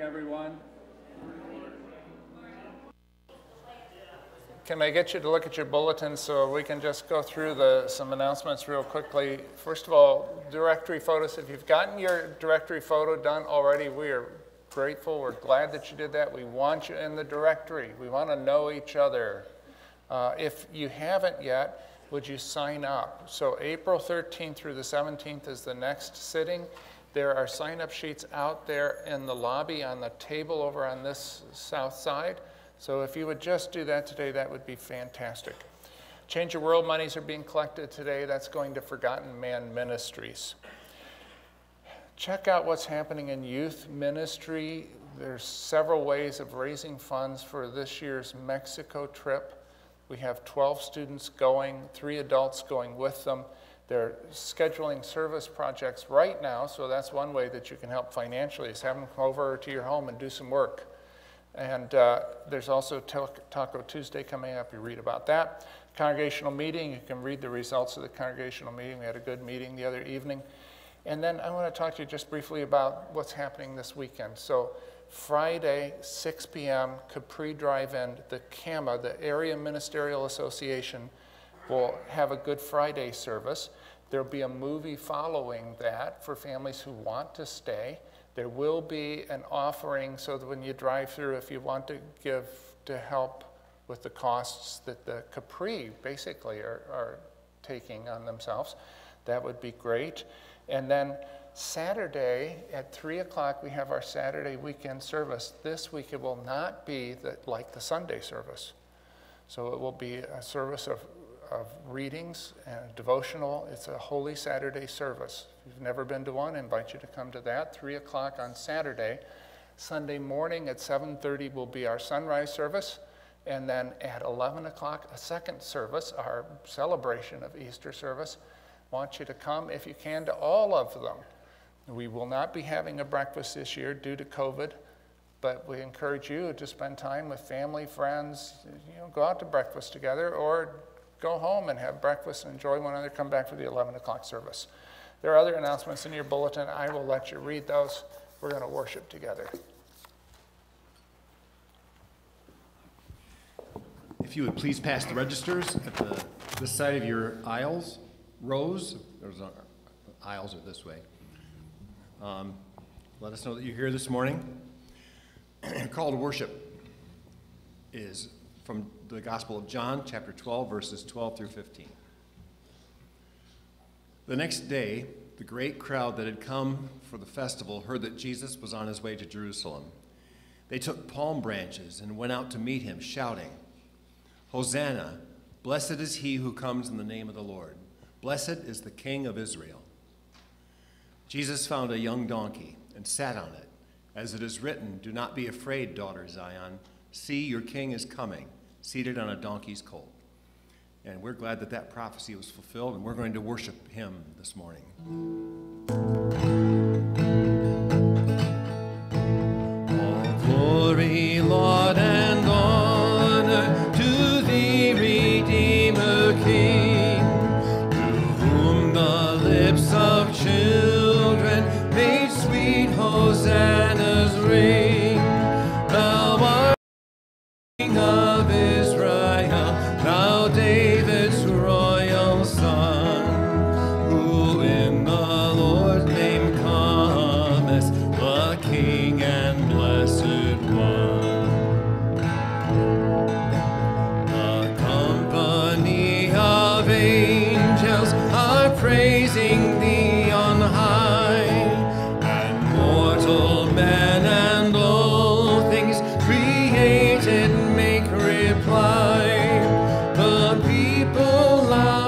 everyone. Can I get you to look at your bulletin so we can just go through the, some announcements real quickly? First of all, directory photos. If you've gotten your directory photo done already, we are grateful. We're glad that you did that. We want you in the directory. We want to know each other. Uh, if you haven't yet, would you sign up? So April 13th through the 17th is the next sitting. There are sign-up sheets out there in the lobby on the table over on this south side. So if you would just do that today, that would be fantastic. Change Your World monies are being collected today. That's going to Forgotten Man Ministries. Check out what's happening in youth ministry. There's several ways of raising funds for this year's Mexico trip. We have 12 students going, three adults going with them. They're scheduling service projects right now, so that's one way that you can help financially is have them come over to your home and do some work. And uh, there's also Taco Tuesday coming up. You read about that. Congregational meeting, you can read the results of the congregational meeting. We had a good meeting the other evening. And then I want to talk to you just briefly about what's happening this weekend. So, Friday, 6 p.m., Capri Drive In, the CAMA, the Area Ministerial Association, will have a Good Friday service. There'll be a movie following that for families who want to stay. There will be an offering so that when you drive through, if you want to give to help with the costs that the Capri basically are, are taking on themselves, that would be great. And then Saturday at 3 o'clock, we have our Saturday weekend service. This week it will not be the, like the Sunday service. So it will be a service of of readings and devotional. It's a Holy Saturday service. If you've never been to one, I invite you to come to that. 3 o'clock on Saturday. Sunday morning at 7.30 will be our sunrise service. And then at 11 o'clock, a second service, our celebration of Easter service. I want you to come, if you can, to all of them. We will not be having a breakfast this year due to COVID, but we encourage you to spend time with family, friends, you know, go out to breakfast together or go home and have breakfast and enjoy one another, come back for the 11 o'clock service. There are other announcements in your bulletin. I will let you read those. We're going to worship together. If you would please pass the registers at the this side of your aisles, rows. There's aisles are this way. Um, let us know that you're here this morning. call to worship is from the Gospel of John, chapter 12, verses 12 through 15. The next day, the great crowd that had come for the festival heard that Jesus was on his way to Jerusalem. They took palm branches and went out to meet him, shouting, Hosanna! Blessed is he who comes in the name of the Lord. Blessed is the King of Israel. Jesus found a young donkey and sat on it. As it is written, Do not be afraid, daughter Zion. See, your king is coming seated on a donkey's colt. And we're glad that that prophecy was fulfilled, and we're going to worship him this morning.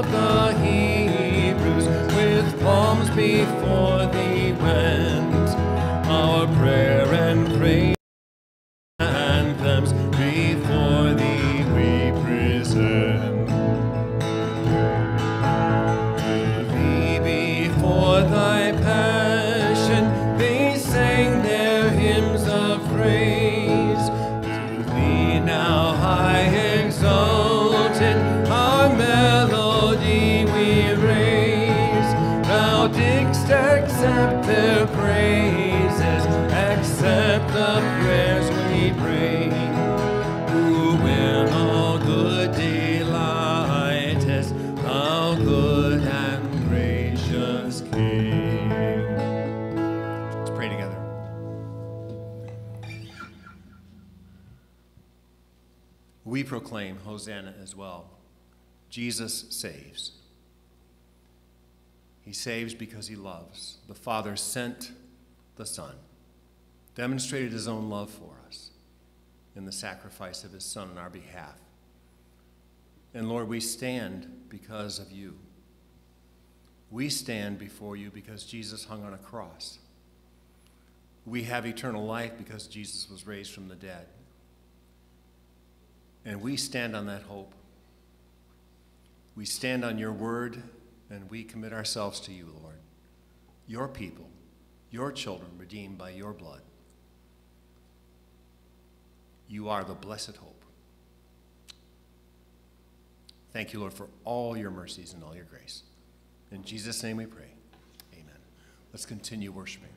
Of the Hebrews with palms before as well. Jesus saves. He saves because he loves. The Father sent the Son, demonstrated his own love for us in the sacrifice of his Son on our behalf. And Lord, we stand because of you. We stand before you because Jesus hung on a cross. We have eternal life because Jesus was raised from the dead. And we stand on that hope. We stand on your word and we commit ourselves to you, Lord, your people, your children redeemed by your blood. You are the blessed hope. Thank you, Lord, for all your mercies and all your grace. In Jesus' name we pray. Amen. Let's continue worshiping.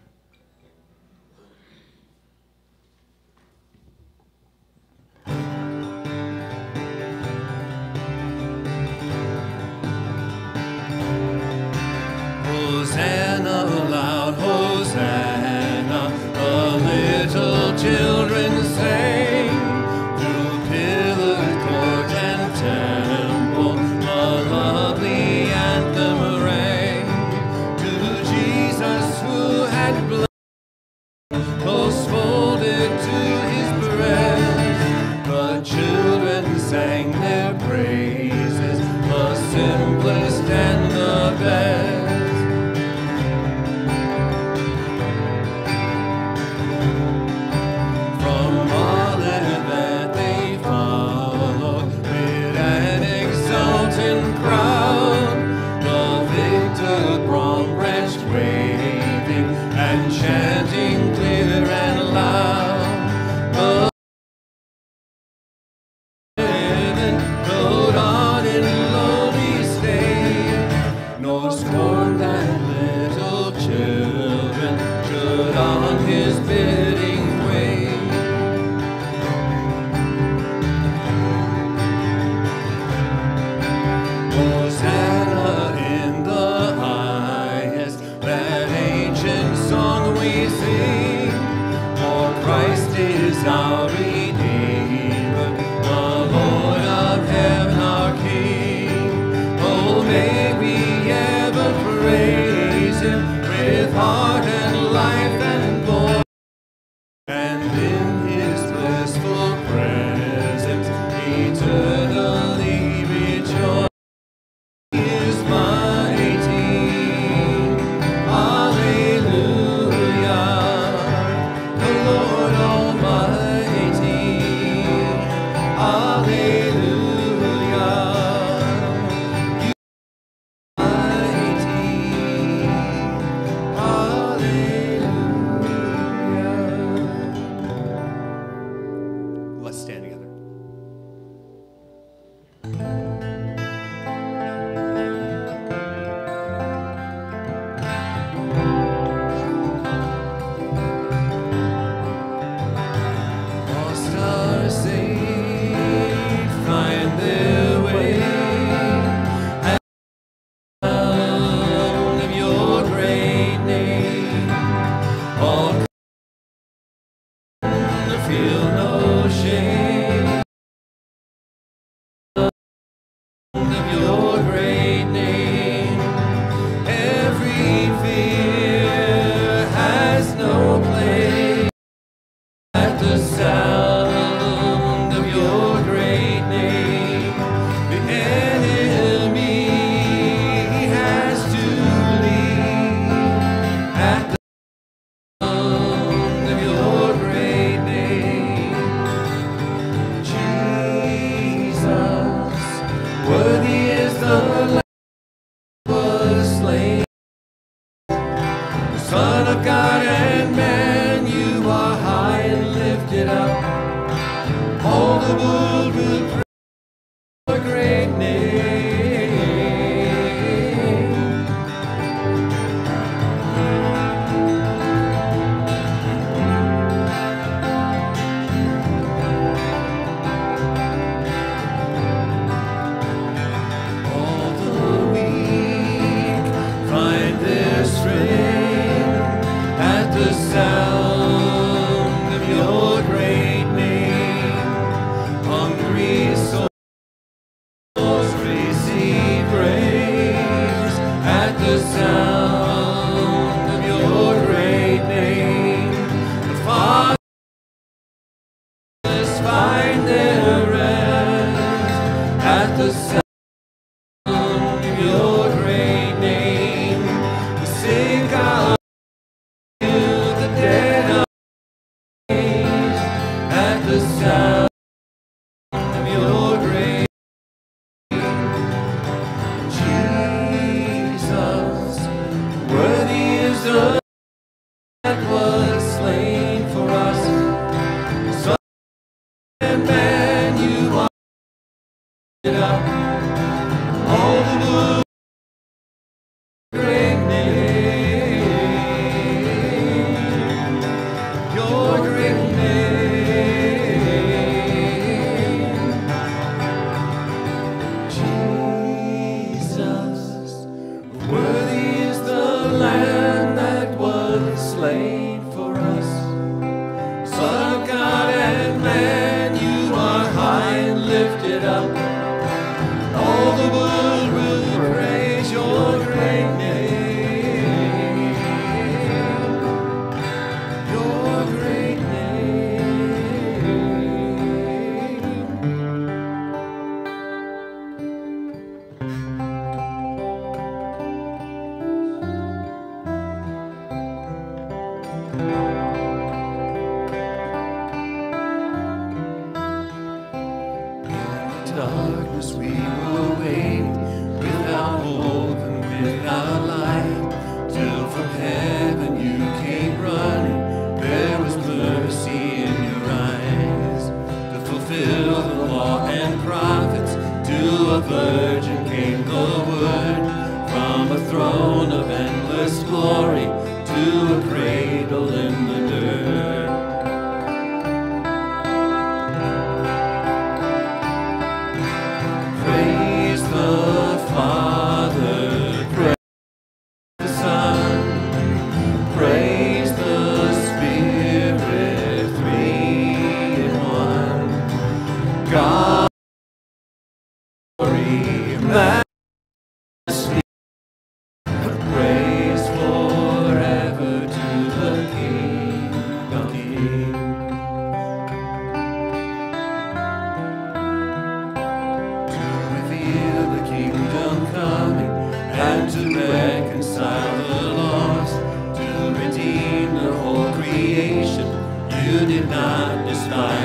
Not despise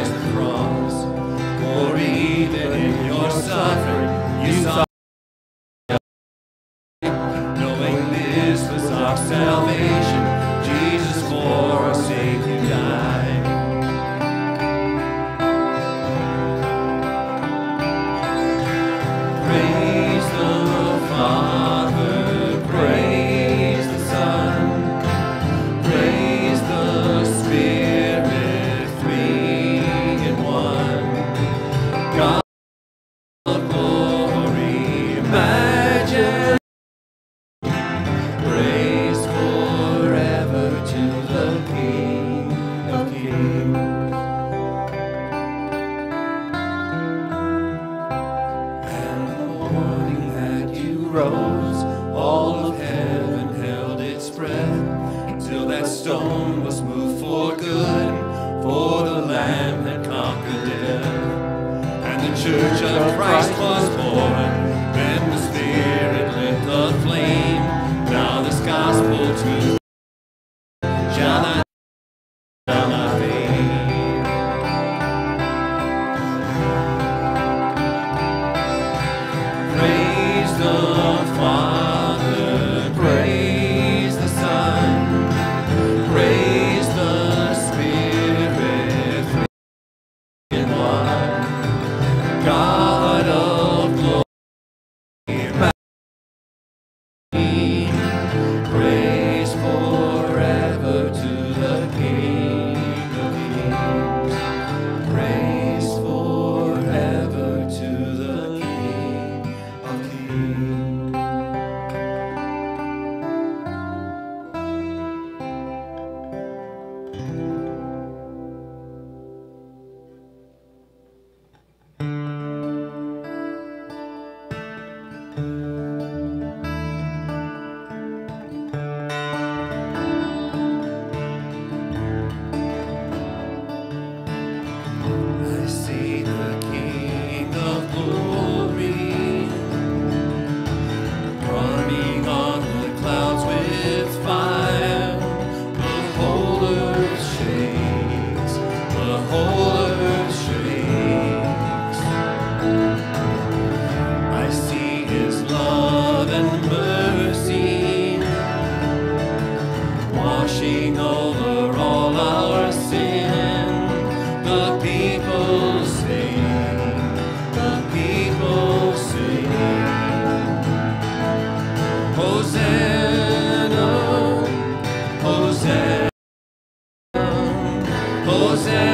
Hosanna, Hosanna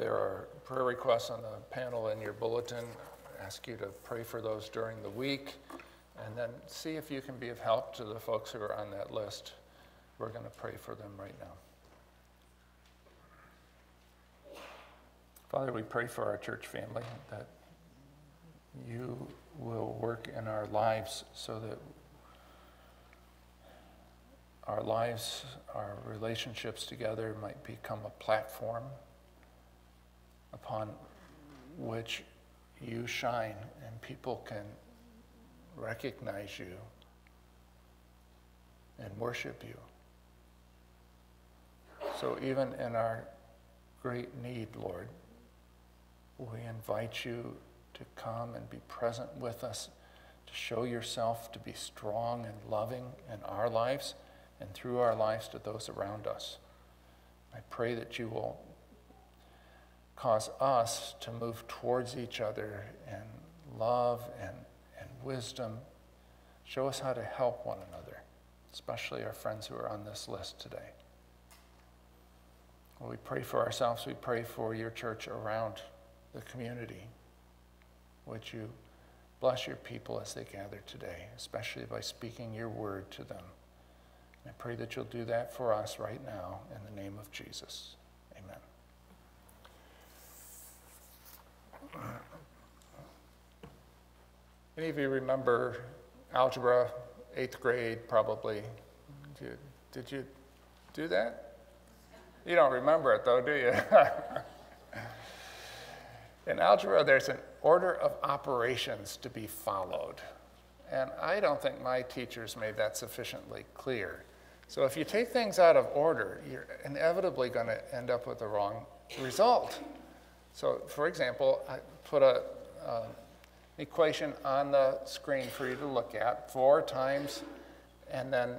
There are prayer requests on the panel in your bulletin. Ask you to pray for those during the week, and then see if you can be of help to the folks who are on that list. We're going to pray for them right now. Father, we pray for our church family that you will work in our lives so that our lives, our relationships together might become a platform upon which you shine and people can recognize you and worship you. So, even in our great need, Lord, we invite you to come and be present with us, to show yourself to be strong and loving in our lives and through our lives to those around us. I pray that you will cause us to move towards each other in love and, and wisdom. Show us how to help one another, especially our friends who are on this list today. Well, we pray for ourselves, we pray for your church around the community. Would you bless your people as they gather today, especially by speaking your word to them? I pray that you'll do that for us right now in the name of Jesus. Amen. Any of you remember algebra, eighth grade, probably? Did you, did you do that? You don't remember it though, do you? In algebra, there's an order of operations to be followed. And I don't think my teachers made that sufficiently clear. So if you take things out of order, you're inevitably going to end up with the wrong result. So for example, I put a uh, equation on the screen for you to look at, 4 times, and then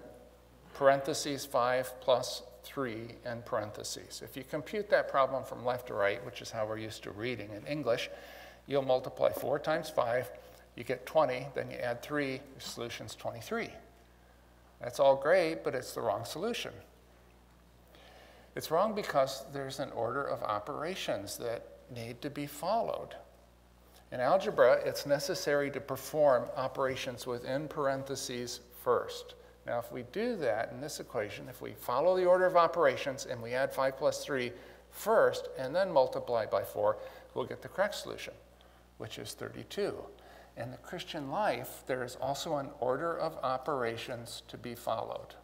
parentheses 5 plus 3 in parentheses. If you compute that problem from left to right, which is how we're used to reading in English, you'll multiply 4 times 5, you get 20, then you add 3, your solution's 23. That's all great, but it's the wrong solution. It's wrong because there's an order of operations that need to be followed. In algebra, it's necessary to perform operations within parentheses first. Now, if we do that in this equation, if we follow the order of operations and we add 5 plus 3 first and then multiply by 4, we'll get the correct solution, which is 32. In the Christian life, there is also an order of operations to be followed.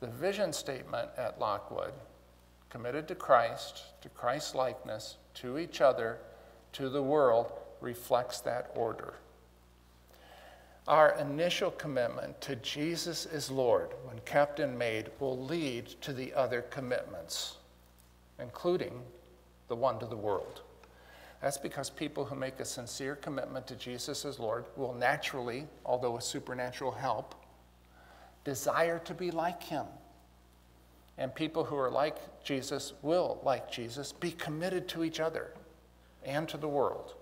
The vision statement at Lockwood, committed to Christ, to Christ's likeness, to each other, to the world, reflects that order. Our initial commitment to Jesus as Lord, when kept and made, will lead to the other commitments, including the one to the world. That's because people who make a sincere commitment to Jesus as Lord will naturally, although with supernatural help, desire to be like him. And people who are like Jesus will, like Jesus, be committed to each other and to the world.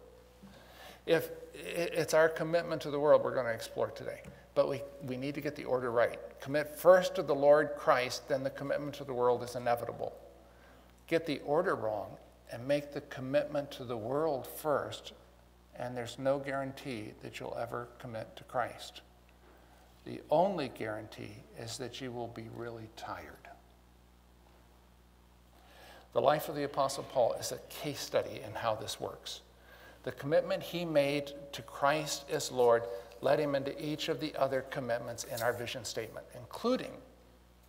If it's our commitment to the world we're going to explore today. But we, we need to get the order right. Commit first to the Lord Christ, then the commitment to the world is inevitable. Get the order wrong and make the commitment to the world first, and there's no guarantee that you'll ever commit to Christ. The only guarantee is that you will be really tired. The life of the Apostle Paul is a case study in how this works. The commitment he made to Christ as Lord led him into each of the other commitments in our vision statement, including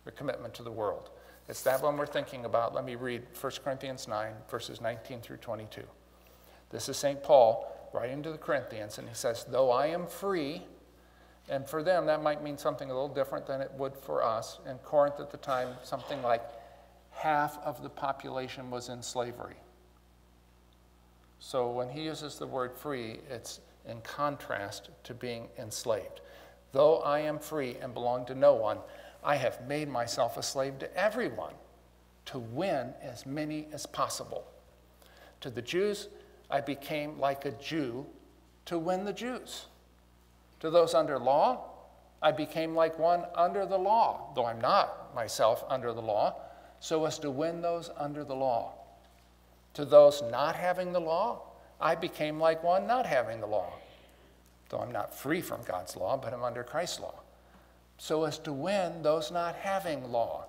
the commitment to the world. It's that one we're thinking about. Let me read 1 Corinthians 9, verses 19 through 22. This is St. Paul writing to the Corinthians, and he says, Though I am free, and for them that might mean something a little different than it would for us. In Corinth at the time, something like half of the population was in slavery. So when he uses the word free, it's in contrast to being enslaved. Though I am free and belong to no one, I have made myself a slave to everyone to win as many as possible. To the Jews, I became like a Jew to win the Jews. To those under law, I became like one under the law, though I'm not myself under the law, so as to win those under the law. To those not having the law, I became like one not having the law. Though I'm not free from God's law, but I'm under Christ's law. So as to win those not having law.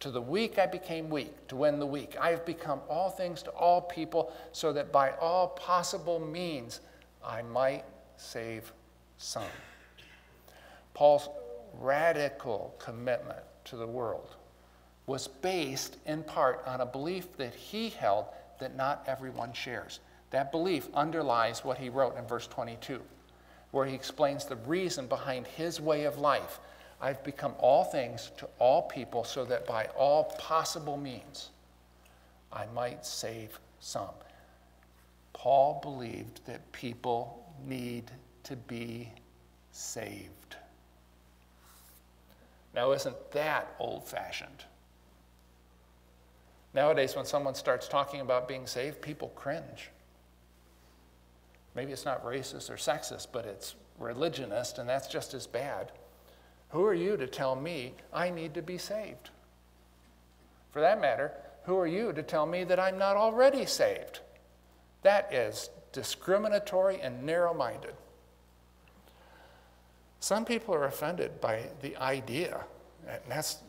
To the weak I became weak, to win the weak. I have become all things to all people, so that by all possible means I might save some. Paul's radical commitment to the world was based in part on a belief that he held that not everyone shares. That belief underlies what he wrote in verse 22, where he explains the reason behind his way of life. I've become all things to all people so that by all possible means I might save some. Paul believed that people need to be saved. Now, isn't that old fashioned? Nowadays, when someone starts talking about being saved, people cringe. Maybe it's not racist or sexist, but it's religionist, and that's just as bad. Who are you to tell me I need to be saved? For that matter, who are you to tell me that I'm not already saved? That is discriminatory and narrow minded. Some people are offended by the idea, and that's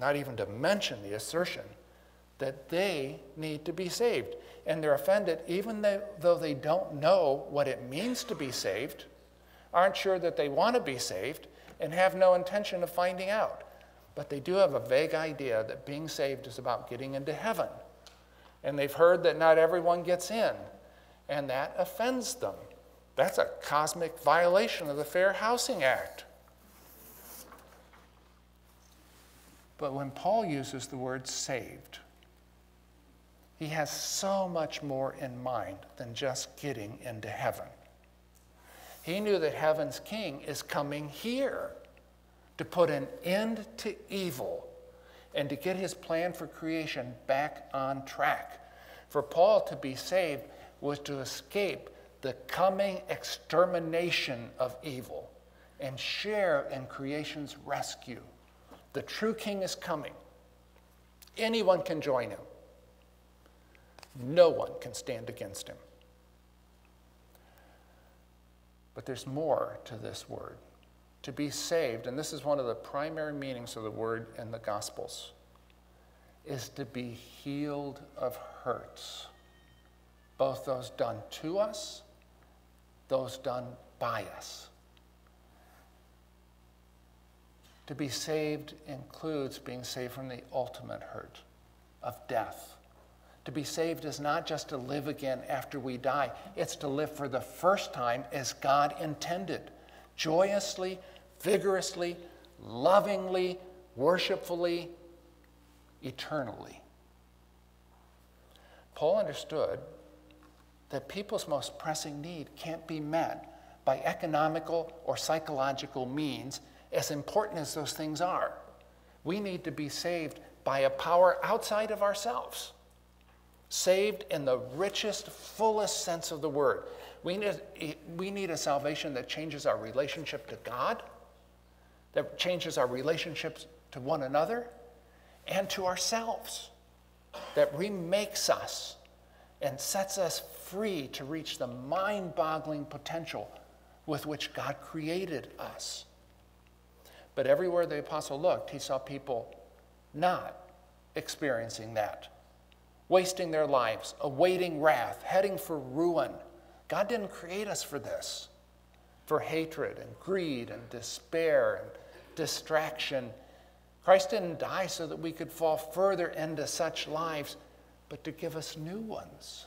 not even to mention the assertion that they need to be saved. And they're offended even though they don't know what it means to be saved, aren't sure that they want to be saved, and have no intention of finding out. but they do have a vague idea that being saved is about getting into heaven. And they've heard that not everyone gets in, and that offends them. That's a cosmic violation of the Fair Housing Act. But when Paul uses the word saved, he has so much more in mind than just getting into heaven. He knew that heaven's king is coming here to put an end to evil and to get his plan for creation back on track. For Paul to be saved was to escape the coming extermination of evil and share in creation's rescue. The true king is coming. Anyone can join him. No one can stand against him. But there's more to this word. To be saved, and this is one of the primary meanings of the word in the Gospels, is to be healed of hurts, both those done to us, those done by us. To be saved includes being saved from the ultimate hurt of death. To be saved is not just to live again after we die, it's to live for the first time as God intended joyously, vigorously, lovingly, worshipfully, eternally. Paul understood that people's most pressing need can't be met by economical or psychological means, as important as those things are. We need to be saved by a power outside of ourselves saved in the richest, fullest sense of the word. We need, we need a salvation that changes our relationship to God, that changes our relationships to one another and to ourselves, that remakes us and sets us free to reach the mind boggling potential with which God created us. But everywhere the apostle looked, he saw people not experiencing that wasting their lives, awaiting wrath, heading for ruin. God didn't create us for this, for hatred and greed and despair and distraction. Christ didn't die so that we could fall further into such lives, but to give us new ones.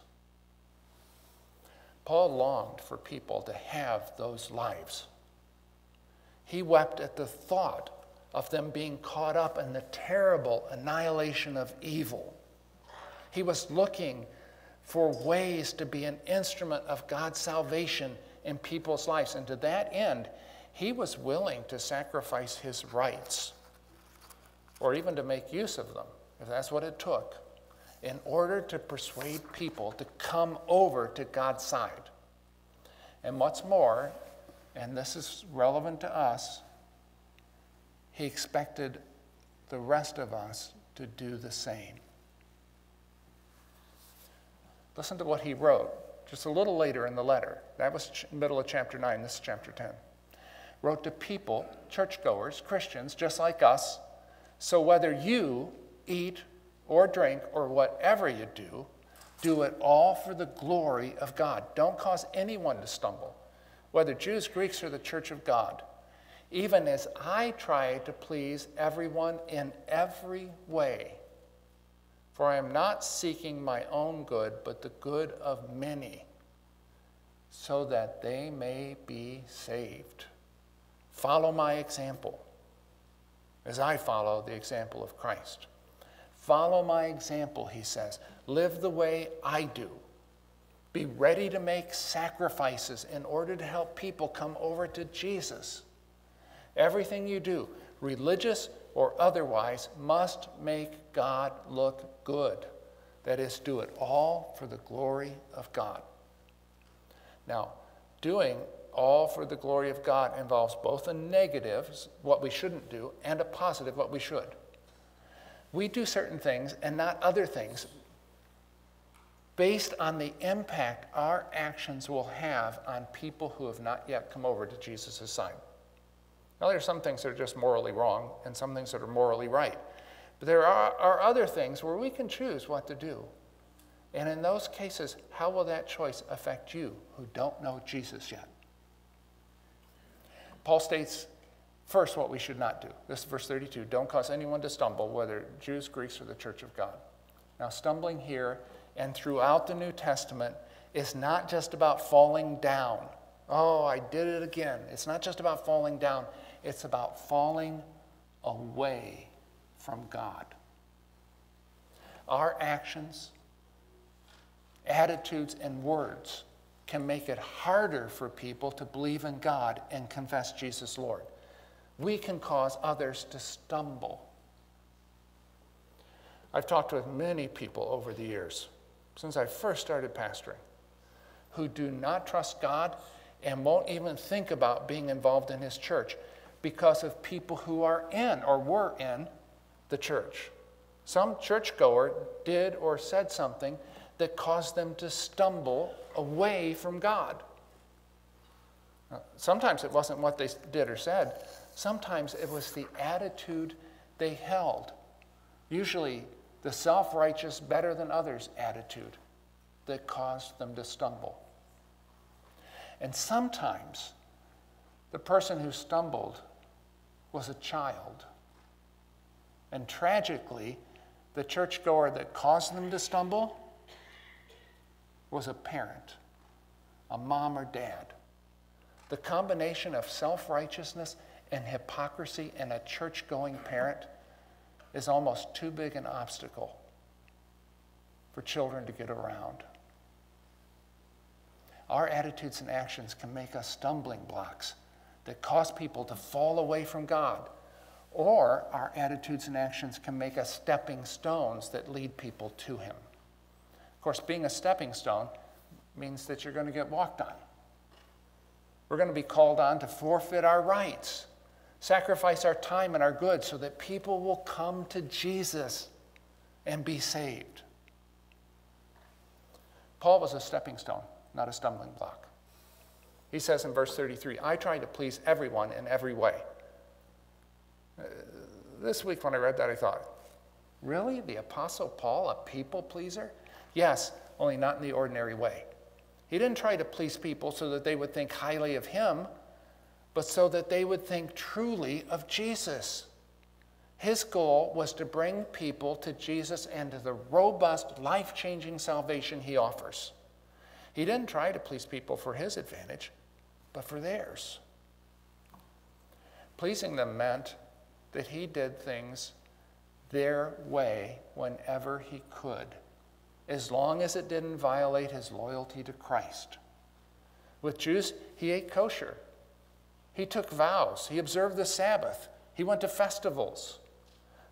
Paul longed for people to have those lives. He wept at the thought of them being caught up in the terrible annihilation of evil. He was looking for ways to be an instrument of God's salvation in people's lives. And to that end, he was willing to sacrifice his rights or even to make use of them, if that's what it took, in order to persuade people to come over to God's side. And what's more, and this is relevant to us, he expected the rest of us to do the same. Listen to what he wrote just a little later in the letter. That was middle of chapter 9, this is chapter 10. Wrote to people, churchgoers, Christians, just like us. So whether you eat or drink or whatever you do, do it all for the glory of God. Don't cause anyone to stumble, whether Jews, Greeks, or the church of God. Even as I try to please everyone in every way for I am not seeking my own good, but the good of many, so that they may be saved. Follow my example as I follow the example of Christ. Follow my example, he says. Live the way I do. Be ready to make sacrifices in order to help people come over to Jesus. Everything you do, religious or otherwise, must make God look good. That is, do it all for the glory of God. Now, doing all for the glory of God involves both a negative, what we shouldn't do, and a positive, what we should. We do certain things and not other things based on the impact our actions will have on people who have not yet come over to Jesus' side. Now, there are some things that are just morally wrong and some things that are morally right. But there are, are other things where we can choose what to do. And in those cases, how will that choice affect you who don't know Jesus yet? Paul states First, what we should not do. This is verse 32 don't cause anyone to stumble, whether Jews, Greeks, or the church of God. Now, stumbling here and throughout the New Testament is not just about falling down. Oh, I did it again. It's not just about falling down, it's about falling away from God. Our actions, attitudes, and words can make it harder for people to believe in God and confess Jesus Lord we can cause others to stumble. I've talked with many people over the years, since I first started pastoring, who do not trust God and won't even think about being involved in His church because of people who are in or were in the church. Some churchgoer did or said something that caused them to stumble away from God. Sometimes it wasn't what they did or said, Sometimes it was the attitude they held, usually the self righteous, better than others attitude that caused them to stumble. And sometimes the person who stumbled was a child. And tragically, the churchgoer that caused them to stumble was a parent, a mom or dad. The combination of self righteousness and hypocrisy in a church going parent is almost too big an obstacle for children to get around. Our attitudes and actions can make us stumbling blocks that cause people to fall away from God, or our attitudes and actions can make us stepping stones that lead people to Him. Of course, being a stepping stone means that you're going to get walked on. We're going to be called on to forfeit our rights sacrifice our time and our goods so that people will come to Jesus and be saved. Paul was a stepping stone, not a stumbling block. He says in verse 33 I try to please everyone in every way. Uh, this week, when I read that, I thought, really? The Apostle Paul, a people pleaser? Yes, only not in the ordinary way. He didn't try to please people so that they would think highly of him but so that they would think truly of Jesus. His goal was to bring people to Jesus and to the robust, life changing salvation he offers. He didn't try to please people for his advantage, but for theirs. Pleasing them meant that he did things their way whenever he could, as long as it didn't violate his loyalty to Christ. With Jews, he ate kosher he took vows. He observed the Sabbath. He went to festivals.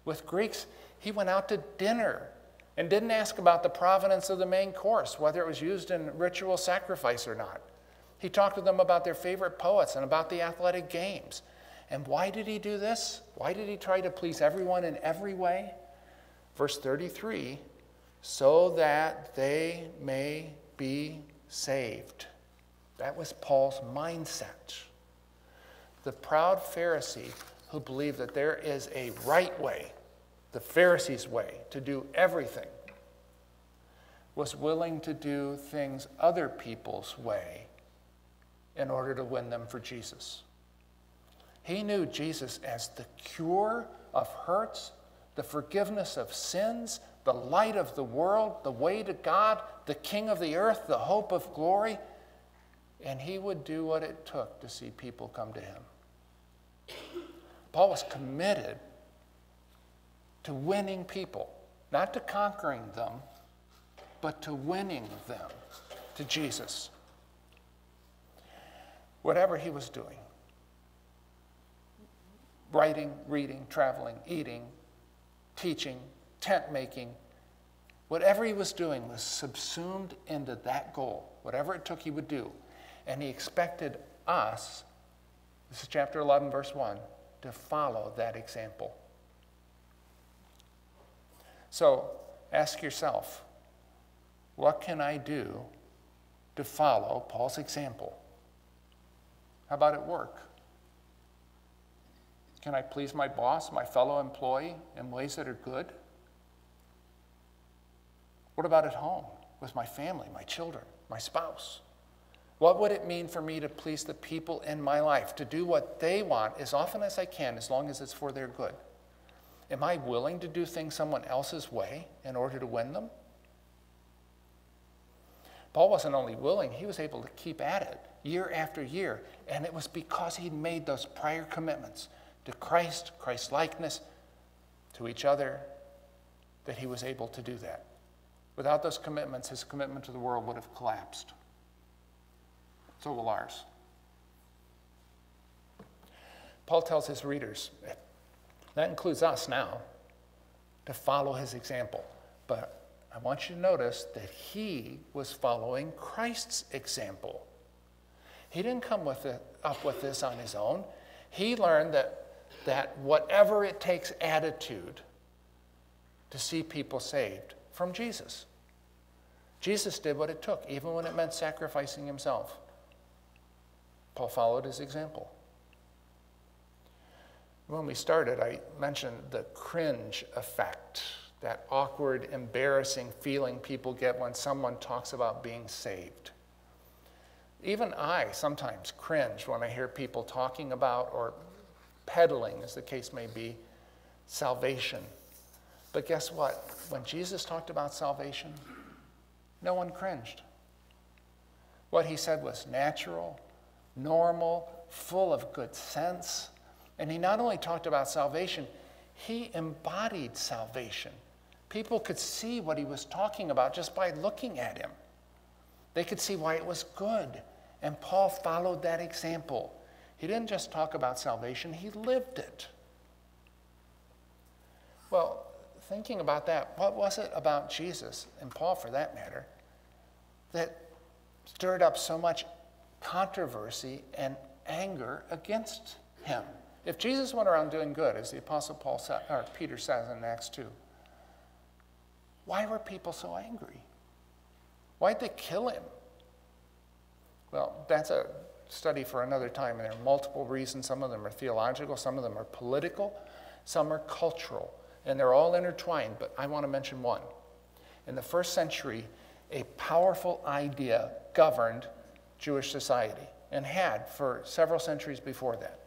With Greeks, he went out to dinner and didn't ask about the provenance of the main course, whether it was used in ritual sacrifice or not. He talked to them about their favorite poets and about the athletic games. And why did he do this? Why did he try to please everyone in every way? Verse 33 so that they may be saved. That was Paul's mindset the proud Pharisee who believed that there is a right way, the Pharisee's way, to do everything, was willing to do things other people's way in order to win them for Jesus. He knew Jesus as the cure of hurts, the forgiveness of sins, the light of the world, the way to God, the King of the earth, the hope of glory. And he would do what it took to see people come to him. Paul was committed to winning people, not to conquering them, but to winning them to Jesus. Whatever he was doing writing, reading, traveling, eating, teaching, tent making whatever he was doing was subsumed into that goal. Whatever it took, he would do. And he expected us, this is chapter 11, verse 1 to follow that example. So ask yourself what can I do to follow Paul's example? How about at work? Can I please my boss, my fellow employee, in ways that are good? What about at home with my family, my children, my spouse? What would it mean for me to please the people in my life, to do what they want as often as I can, as long as it's for their good? Am I willing to do things someone else's way in order to win them? Paul wasn't only willing, he was able to keep at it year after year. And it was because he'd made those prior commitments to Christ, Christ likeness, to each other, that he was able to do that. Without those commitments, his commitment to the world would have collapsed. So will ours. Paul tells his readers, that includes us now, to follow his example. But I want you to notice that he was following Christ's example. He didn't come with it, up with this on his own. He learned that, that whatever it takes attitude to see people saved from Jesus. Jesus did what it took, even when it meant sacrificing himself. Paul followed his example. When we started, I mentioned the cringe effect, that awkward, embarrassing feeling people get when someone talks about being saved. Even I sometimes cringe when I hear people talking about or peddling, as the case may be, salvation. But guess what? When Jesus talked about salvation, no one cringed. What he said was natural, normal, full of good sense. And he not only talked about salvation, he embodied salvation. People could see what he was talking about just by looking at him. They could see why it was good. And Paul followed that example. He didn't just talk about salvation, he lived it. Well, thinking about that, what was it about Jesus, and Paul for that matter, that stirred up so much controversy and anger against him? If Jesus went around doing good, as the Apostle Paul said, or Peter says in Acts 2, why were people so angry? Why'd they kill him? Well, that's a study for another time, and there are multiple reasons. Some of them are theological, some of them are political, some are cultural, and they're all intertwined, but I want to mention one. In the first century, a powerful idea governed Jewish society and had for several centuries before that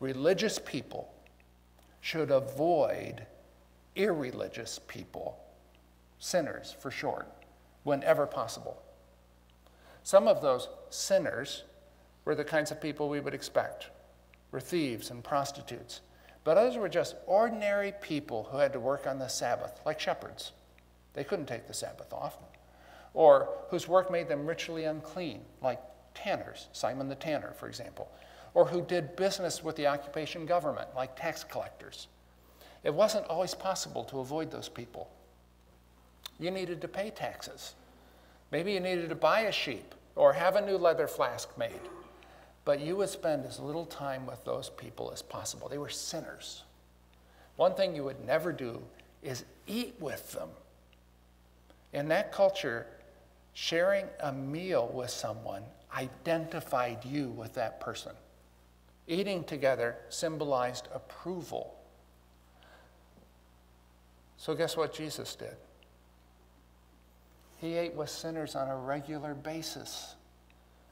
religious people should avoid irreligious people, sinners for short, whenever possible. Some of those sinners were the kinds of people we would expect, were thieves and prostitutes. But others were just ordinary people who had to work on the Sabbath, like shepherds. They couldn't take the Sabbath off. Or whose work made them ritually unclean, like tanners, Simon the tanner, for example or who did business with the occupation government, like tax collectors. It wasn't always possible to avoid those people. You needed to pay taxes. Maybe you needed to buy a sheep or have a new leather flask made. But you would spend as little time with those people as possible. They were sinners. One thing you would never do is eat with them. In that culture, sharing a meal with someone identified you with that person. Eating together symbolized approval. So, guess what Jesus did? He ate with sinners on a regular basis.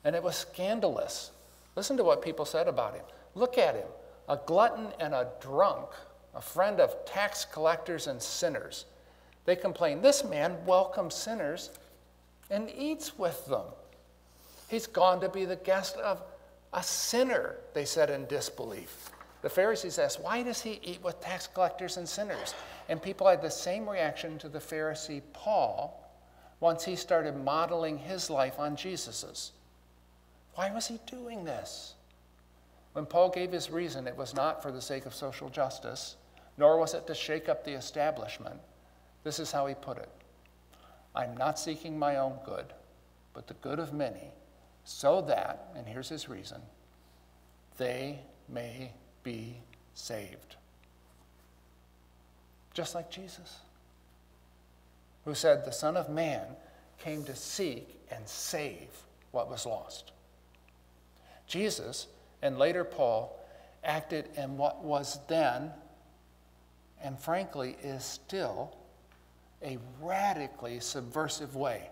And it was scandalous. Listen to what people said about him. Look at him a glutton and a drunk, a friend of tax collectors and sinners. They complain, This man welcomes sinners and eats with them. He's gone to be the guest of a sinner, they said in disbelief. The Pharisees asked, Why does he eat with tax collectors and sinners? And people had the same reaction to the Pharisee Paul once he started modeling his life on Jesus's. Why was he doing this? When Paul gave his reason, it was not for the sake of social justice, nor was it to shake up the establishment. This is how he put it I'm not seeking my own good, but the good of many so that, and here's his reason, they may be saved. Just like Jesus, who said, The Son of Man came to seek and save what was lost. Jesus, and later Paul, acted in what was then, and frankly is still, a radically subversive way.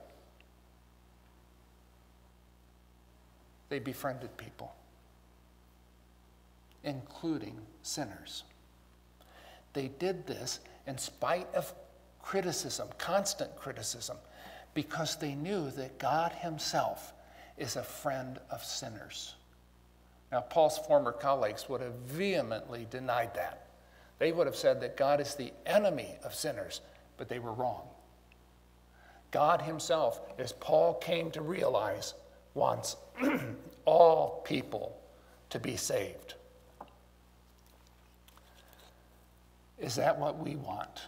they befriended people, including sinners. They did this in spite of criticism, constant criticism, because they knew that God Himself is a friend of sinners. Now, Paul's former colleagues would have vehemently denied that. They would have said that God is the enemy of sinners, but they were wrong. God Himself, as Paul came to realize, wants all people to be saved. Is that what we want?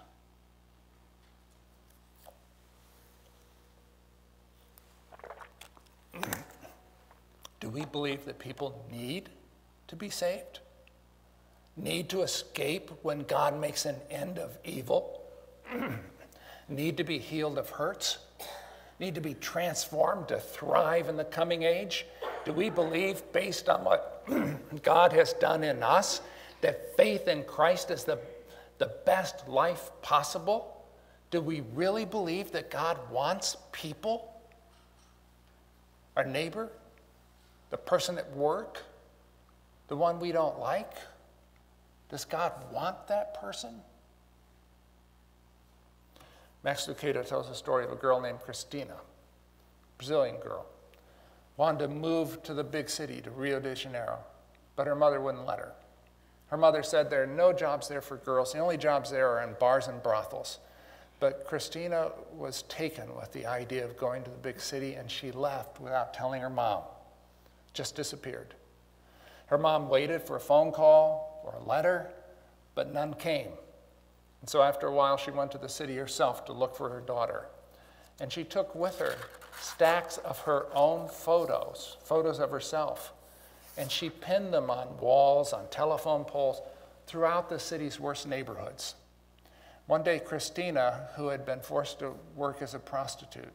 Do we believe that people need to be saved? Need to escape when God makes an end of evil? need to be healed of hurts? Need to be transformed to thrive in the coming age? Do we believe, based on what God has done in us, that faith in Christ is the, the best life possible? Do we really believe that God wants people? Our neighbor? The person at work? The one we don't like? Does God want that person? Max Lucado tells the story of a girl named Christina, Brazilian girl, wanted to move to the big city, to Rio de Janeiro, but her mother wouldn't let her. Her mother said there are no jobs there for girls. The only jobs there are in bars and brothels. But Christina was taken with the idea of going to the big city, and she left without telling her mom. Just disappeared. Her mom waited for a phone call or a letter, but none came. And so after a while, she went to the city herself to look for her daughter. And she took with her stacks of her own photos, photos of herself. And she pinned them on walls, on telephone poles, throughout the city's worst neighborhoods. One day, Christina, who had been forced to work as a prostitute,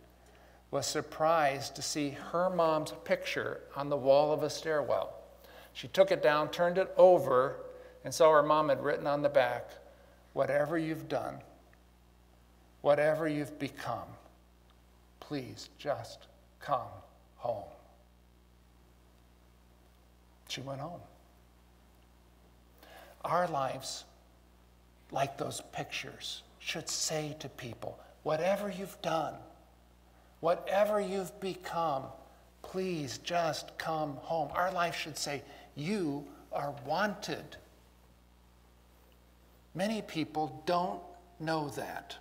was surprised to see her mom's picture on the wall of a stairwell. She took it down, turned it over, and saw her mom had written on the back, Whatever you've done, whatever you've become, please just come home. She went home. Our lives, like those pictures, should say to people whatever you've done, whatever you've become, please just come home. Our life should say, You are wanted. Many people don't know that.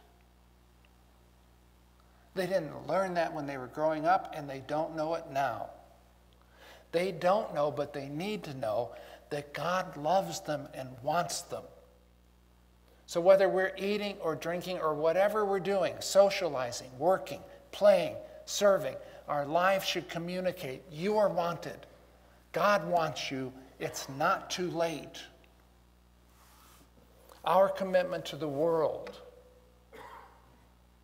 They didn't learn that when they were growing up, and they don't know it now. They don't know, but they need to know that God loves them and wants them. So, whether we're eating or drinking or whatever we're doing, socializing, working, playing, serving, our lives should communicate you are wanted. God wants you. It's not too late our commitment to the world,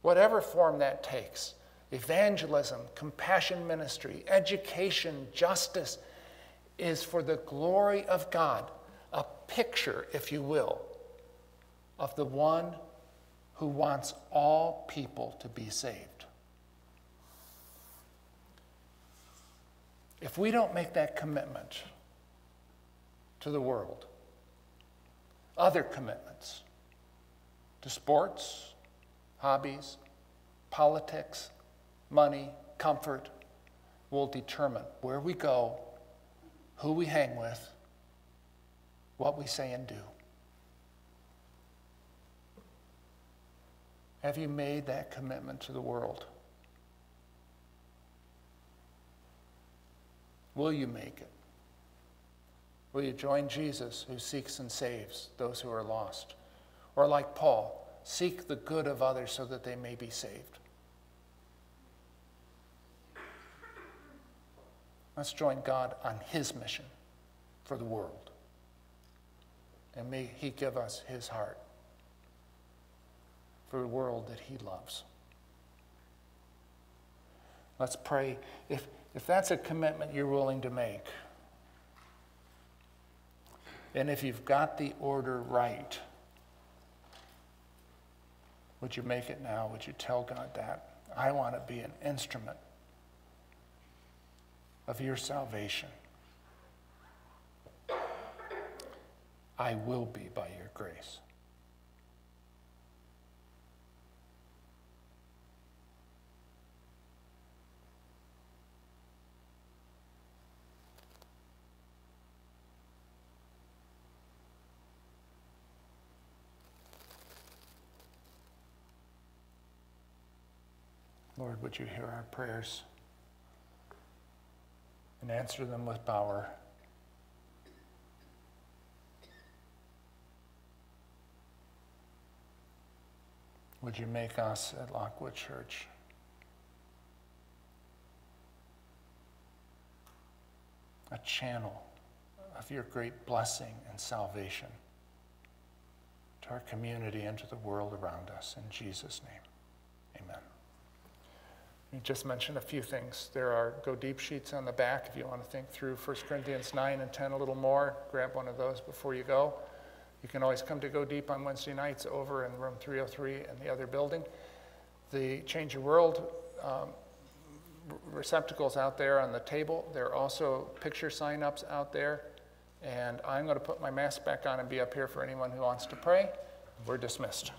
whatever form that takes evangelism, compassion ministry, education, justice is for the glory of God, a picture, if you will, of the one who wants all people to be saved. If we don't make that commitment to the world, other commitments to sports, hobbies, politics, money, comfort will determine where we go, who we hang with, what we say and do. Have you made that commitment to the world? Will you make it? Will you join Jesus who seeks and saves those who are lost? Or like Paul, seek the good of others so that they may be saved? Let's join God on his mission for the world. And may he give us his heart for the world that he loves. Let's pray. If, if that's a commitment you're willing to make, and if you've got the order right, would you make it now? Would you tell God that? I want to be an instrument of your salvation. I will be by your grace. Lord, would you hear our prayers and answer them with power? Would you make us at Lockwood Church a channel of your great blessing and salvation to our community and to the world around us? In Jesus' name, just mentioned a few things. There are go deep sheets on the back if you want to think through 1 Corinthians 9 and 10 a little more. Grab one of those before you go. You can always come to Go Deep on Wednesday nights over in room 303 in the other building. The Change Your World um, receptacles out there on the table. There are also picture sign ups out there. And I'm going to put my mask back on and be up here for anyone who wants to pray. We're dismissed.